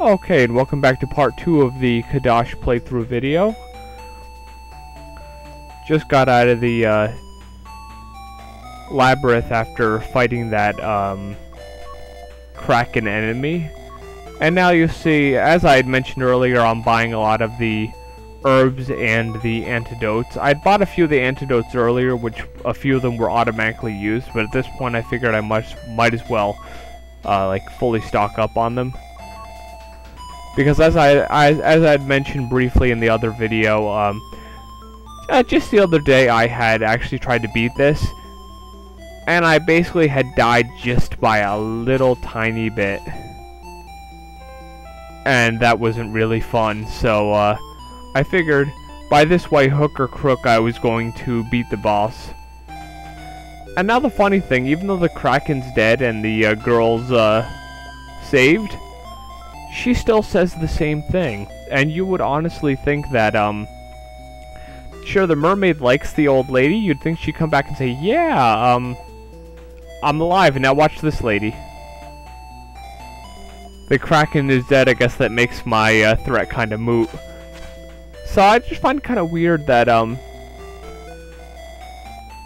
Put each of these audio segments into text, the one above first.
Okay, and welcome back to part 2 of the Cadash playthrough video. Just got out of the uh, labyrinth after fighting that um, Kraken enemy. And now you see, as I had mentioned earlier, I'm buying a lot of the herbs and the antidotes. I'd bought a few of the antidotes earlier, which a few of them were automatically used, but at this point I figured I must, might as well uh, like fully stock up on them because as I, I as I mentioned briefly in the other video, um, uh, just the other day I had actually tried to beat this, and I basically had died just by a little tiny bit, and that wasn't really fun. So uh, I figured by this way, hook or crook, I was going to beat the boss. And now the funny thing, even though the Kraken's dead and the uh, girl's uh, saved she still says the same thing. And you would honestly think that, um, sure, the mermaid likes the old lady. You'd think she'd come back and say, yeah, um, I'm alive, and now watch this lady. The Kraken is dead, I guess that makes my uh, threat kind of moot. So I just find kind of weird that, um,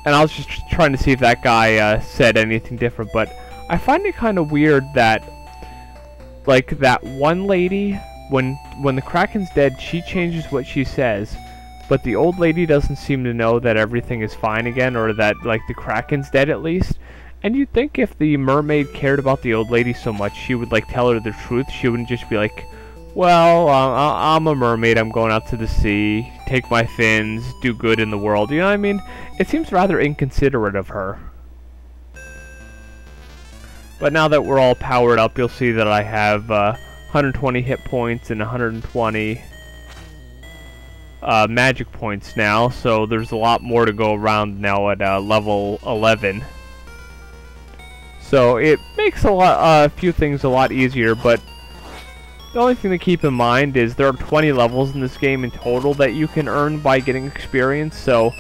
and I was just trying to see if that guy uh, said anything different, but I find it kind of weird that like that one lady when when the Kraken's dead, she changes what she says, but the old lady doesn't seem to know that everything is fine again, or that like the Kraken's dead at least. And you'd think if the mermaid cared about the old lady so much, she would like tell her the truth. She wouldn't just be like, "Well, uh, I'm a mermaid. I'm going out to the sea, take my fins, do good in the world." You know what I mean? It seems rather inconsiderate of her. But now that we're all powered up, you'll see that I have uh, 120 hit points and 120 uh, magic points now, so there's a lot more to go around now at uh, level 11. So it makes a lot, uh, a few things a lot easier, but the only thing to keep in mind is there are 20 levels in this game in total that you can earn by getting experience, so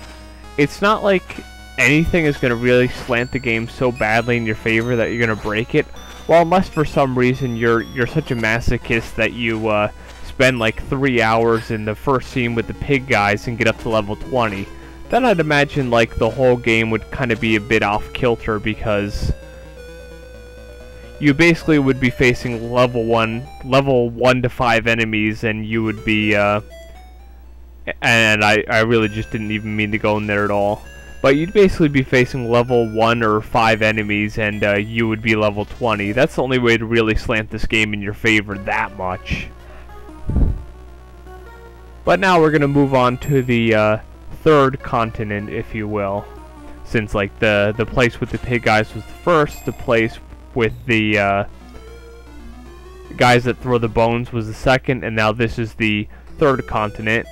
it's not like anything is going to really slant the game so badly in your favor that you're going to break it. Well, unless for some reason you're you're such a masochist that you uh, spend like three hours in the first scene with the pig guys and get up to level 20. Then I'd imagine like the whole game would kind of be a bit off kilter because you basically would be facing level one, level one to five enemies, and you would be. Uh, and I I really just didn't even mean to go in there at all. But you'd basically be facing level 1 or 5 enemies and uh, you would be level 20. That's the only way to really slant this game in your favor that much. But now we're going to move on to the uh, third continent, if you will. Since like the, the place with the pig guys was the first, the place with the uh, guys that throw the bones was the second, and now this is the third continent.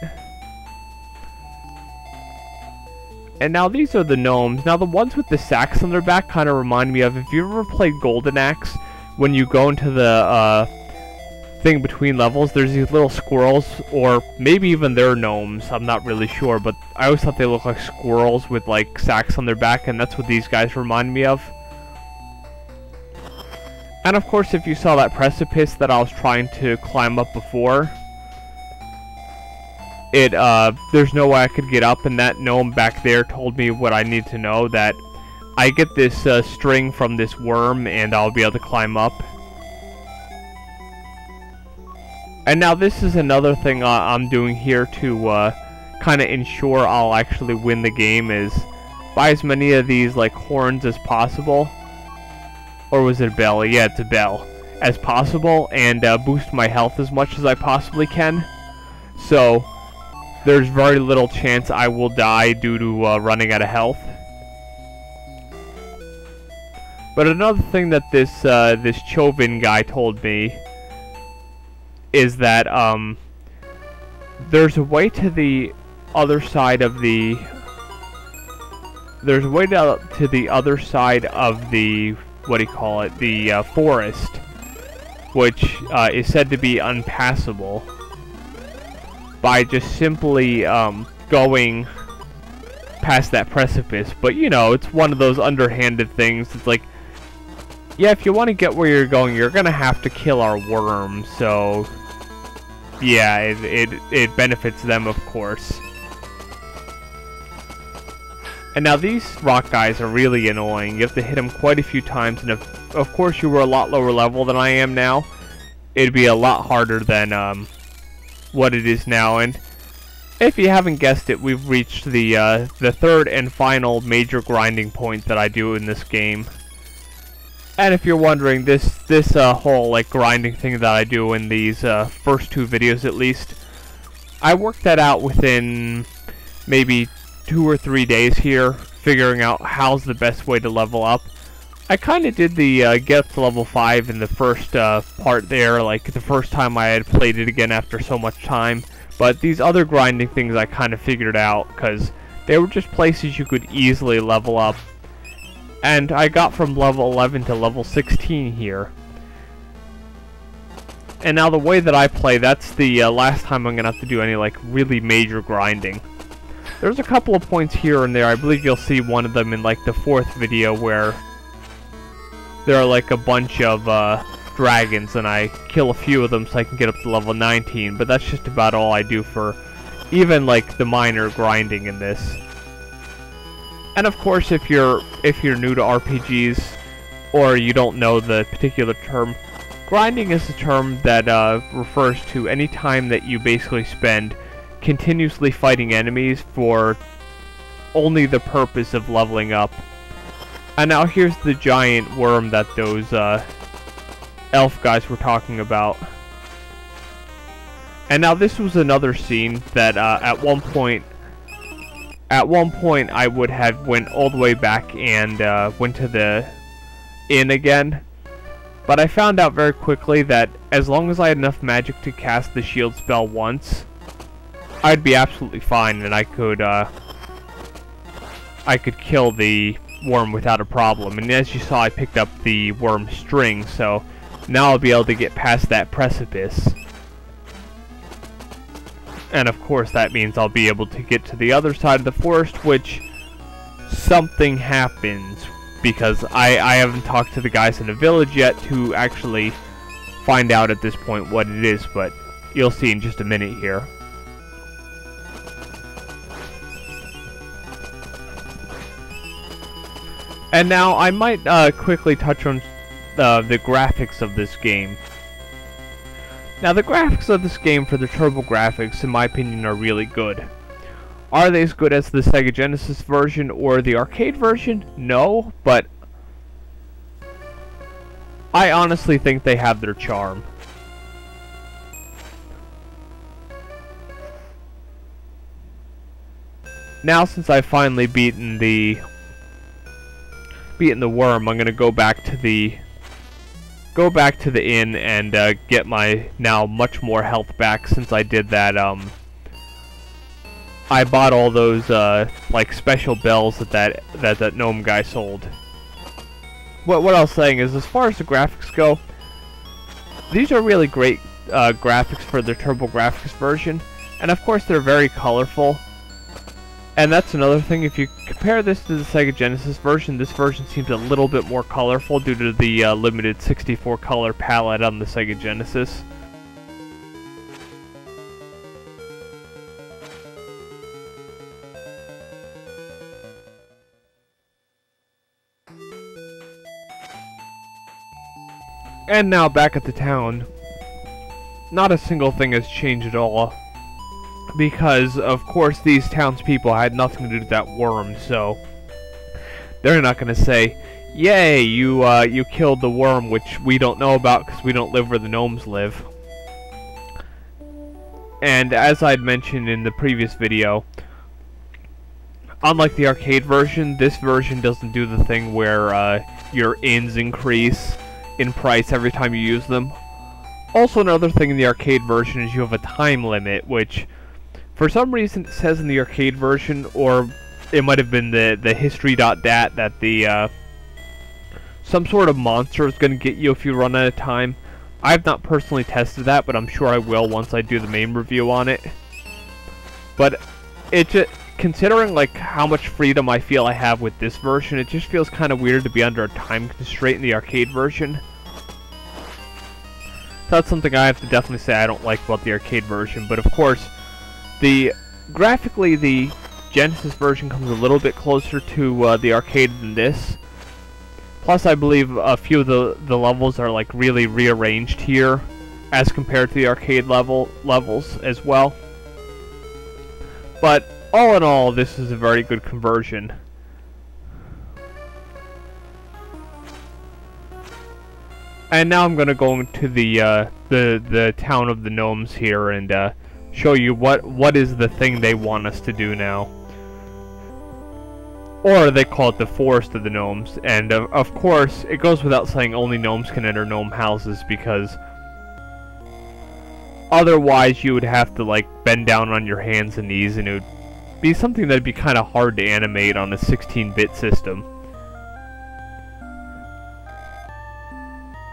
And now these are the gnomes. Now the ones with the sacks on their back kind of remind me of, if you ever played Golden Axe, when you go into the uh, thing between levels, there's these little squirrels, or maybe even they're gnomes, I'm not really sure, but I always thought they looked like squirrels with like sacks on their back, and that's what these guys remind me of. And of course, if you saw that precipice that I was trying to climb up before, it uh, there's no way I could get up, and that gnome back there told me what I need to know, that I get this uh, string from this worm, and I'll be able to climb up. And now this is another thing I'm doing here to uh, kind of ensure I'll actually win the game, is buy as many of these like horns as possible. Or was it a bell? Yeah, it's a bell. As possible, and uh, boost my health as much as I possibly can. So, there's very little chance I will die due to uh, running out of health. But another thing that this uh, this Chovin guy told me is that um, there's a way to the other side of the there's a way to, to the other side of the what do you call it the uh, forest which uh, is said to be unpassable by just simply um, going past that precipice. But, you know, it's one of those underhanded things. It's like, yeah, if you want to get where you're going, you're gonna have to kill our worm, so... Yeah, it, it, it benefits them, of course. And now these rock guys are really annoying. You have to hit them quite a few times, and if, of course you were a lot lower level than I am now, it'd be a lot harder than um, what it is now. And if you haven't guessed it, we've reached the uh, the third and final major grinding point that I do in this game. And if you're wondering, this this uh, whole like grinding thing that I do in these uh, first two videos at least, I worked that out within maybe two or three days here, figuring out how's the best way to level up. I kind of did the uh, get level 5 in the first uh, part there, like the first time I had played it again after so much time. But these other grinding things I kind of figured out, because they were just places you could easily level up. And I got from level 11 to level 16 here. And now the way that I play, that's the uh, last time I'm going to have to do any like really major grinding. There's a couple of points here and there. I believe you'll see one of them in like the fourth video where there are like a bunch of uh, dragons and I kill a few of them so I can get up to level 19. But that's just about all I do for even like the minor grinding in this. And of course, if you're if you're new to RPGs or you don't know the particular term, grinding is a term that uh, refers to any time that you basically spend continuously fighting enemies for only the purpose of leveling up. And now here's the giant worm that those uh, elf guys were talking about. And now this was another scene that uh, at one point, at one point I would have went all the way back and uh, went to the inn again. But I found out very quickly that as long as I had enough magic to cast the shield spell once, I'd be absolutely fine, and I could, uh, I could kill the worm without a problem. And as you saw, I picked up the worm string, so now I'll be able to get past that precipice. And of course, that means I'll be able to get to the other side of the forest, which something happens because I, I haven't talked to the guys in the village yet to actually find out at this point what it is, but you'll see in just a minute here. And now I might uh, quickly touch on uh, the graphics of this game. Now the graphics of this game for the TurboGrafx, in my opinion are really good. Are they as good as the Sega Genesis version or the arcade version? No, but I honestly think they have their charm. Now since I've finally beaten the beaten the worm, I'm gonna go back to the go back to the inn and uh, get my now much more health back since I did that. Um, I bought all those uh, like special bells that that that that gnome guy sold. What what I was saying is, as far as the graphics go, these are really great uh, graphics for the TurboGrafx version, and of course they're very colorful. And that's another thing, if you compare this to the Sega Genesis version, this version seems a little bit more colorful due to the uh, limited 64 color palette on the Sega Genesis. And now back at the town, not a single thing has changed at all because of course these townspeople had nothing to do with that worm, so they're not to say, "Yay, you uh, you killed the worm," which we don't know about because we don't live where the gnomes live. And as I'd mentioned in the previous video, unlike the arcade version, this version doesn't do the thing where uh, your inns increase in price every time you use them. Also, another thing in the arcade version is you have a time limit, which for some reason it says in the arcade version, or it might have been the, the history.dat that the, uh, some sort of monster is going to get you if you run out of time. I have not personally tested that, but I'm sure I will once I do the main review on it. But it just, considering like how much freedom I feel I have with this version, it just feels kind of weird to be under a time constraint in the arcade version. That's something I have to definitely say I don't like about the arcade version, but of course, the graphically the Genesis version comes a little bit closer to uh, the arcade than this. Plus, I believe a few of the, the levels are like really rearranged here as compared to the arcade level levels as well. But all in all, this is a very good conversion. And now I'm gonna go into the uh, the the town of the gnomes here and uh, show you what what is the thing they want us to do now. Or they call it the Forest of the Gnomes, and uh, of course, it goes without saying only gnomes can enter gnome houses because otherwise you would have to like bend down on your hands and knees and it would be something that'd be kind of hard to animate on a 16-bit system.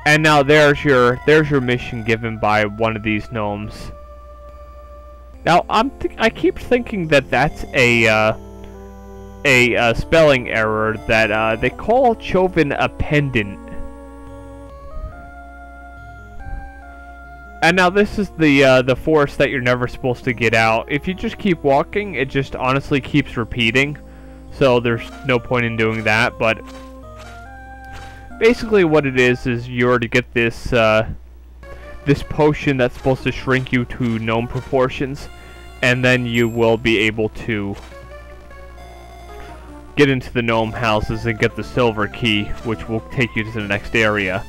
And now there's your there's your mission given by one of these gnomes. Now I'm I keep thinking that that's a uh, a uh, spelling error that uh, they call Chovan a pendant. And now this is the uh, the forest that you're never supposed to get out. If you just keep walking, it just honestly keeps repeating. So there's no point in doing that, but basically what it is is you're to get this uh, this potion that's supposed to shrink you to gnome proportions, and then you will be able to get into the gnome houses and get the silver key, which will take you to the next area.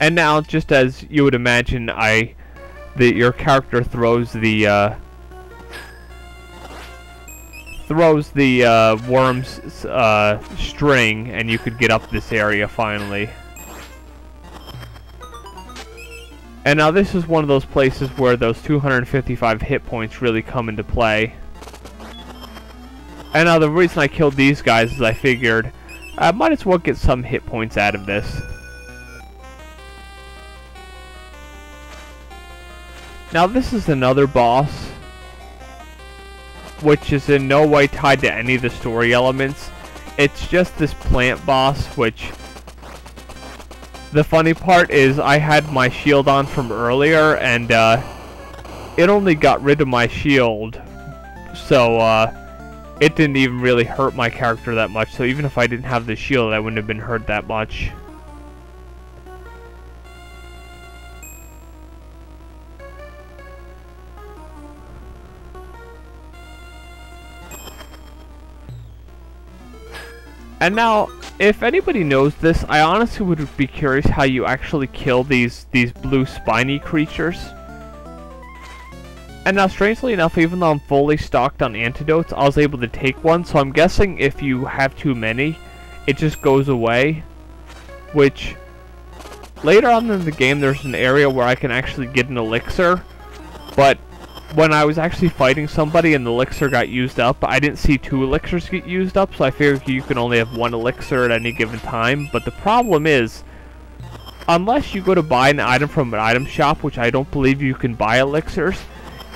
And now, just as you would imagine, I that your character throws the uh, throws the uh, worm's uh, string, and you could get up this area finally. And now this is one of those places where those 255 hit points really come into play. And now the reason I killed these guys is I figured I might as well get some hit points out of this. Now this is another boss, which is in no way tied to any of the story elements. It's just this plant boss, which the funny part is I had my shield on from earlier, and uh, it only got rid of my shield, so uh, it didn't even really hurt my character that much. So even if I didn't have the shield, I wouldn't have been hurt that much. And now, if anybody knows this, I honestly would be curious how you actually kill these, these blue spiny creatures. And now, strangely enough, even though I'm fully stocked on antidotes, I was able to take one, so I'm guessing if you have too many, it just goes away. Which, later on in the game, there's an area where I can actually get an elixir, but when I was actually fighting somebody and the elixir got used up, I didn't see two elixirs get used up, so I figured you can only have one elixir at any given time. But the problem is, unless you go to buy an item from an item shop, which I don't believe you can buy elixirs,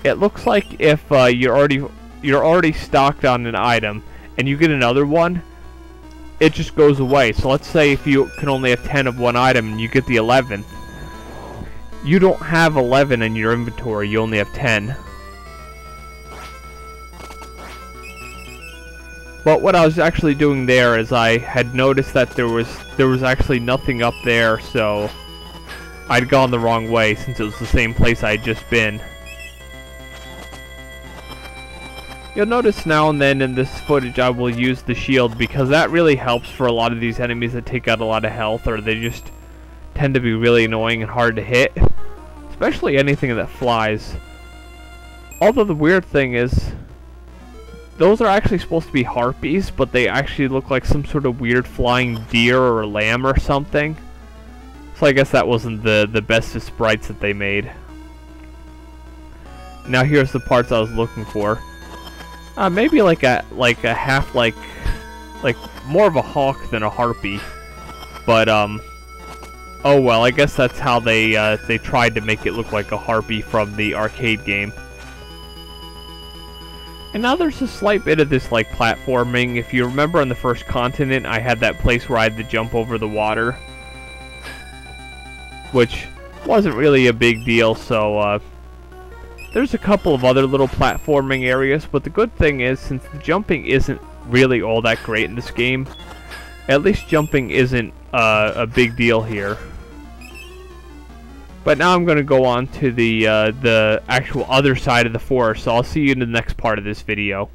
it looks like if uh, you're already you're already stocked on an item and you get another one, it just goes away. So let's say if you can only have 10 of one item and you get the 11th, you don't have 11 in your inventory, you only have 10. But what I was actually doing there is I had noticed that there was there was actually nothing up there, so I'd gone the wrong way since it was the same place I had just been. You'll notice now and then in this footage I will use the shield because that really helps for a lot of these enemies that take out a lot of health or they just tend to be really annoying and hard to hit. Especially anything that flies. Although the weird thing is, those are actually supposed to be harpies, but they actually look like some sort of weird flying deer or lamb or something. So I guess that wasn't the, the best of sprites that they made. Now here's the parts I was looking for. Uh, maybe like a like a half like like more of a hawk than a harpy. But um oh well, I guess that's how they uh, they tried to make it look like a harpy from the arcade game. And now there's a slight bit of this like platforming. If you remember on the first continent, I had that place where I had to jump over the water. Which wasn't really a big deal, so uh, there's a couple of other little platforming areas, but the good thing is, since the jumping isn't really all that great in this game, at least jumping isn't uh, a big deal here. But now I'm going to go on to the, uh, the actual other side of the forest, so I'll see you in the next part of this video.